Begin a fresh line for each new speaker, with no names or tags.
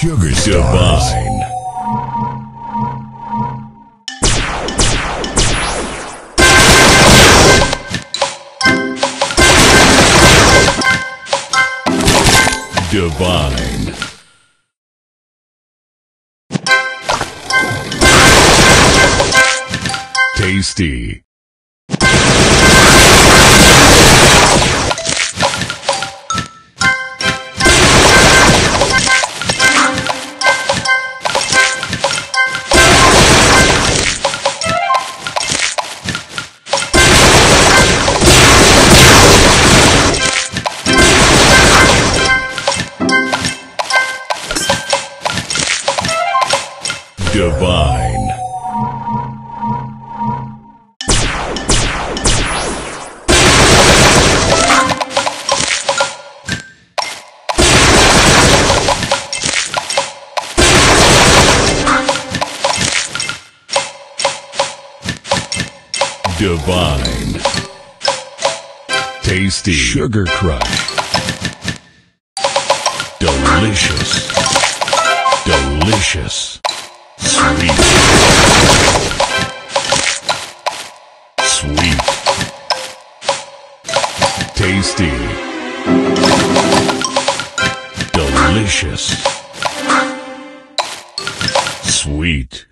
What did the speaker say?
Sugar.
Divine. Divine. Tasty. Divine. Divine. Tasty.
Sugar Crush.
Delicious. Delicious. Sweet. Tasty. Delicious. Sweet.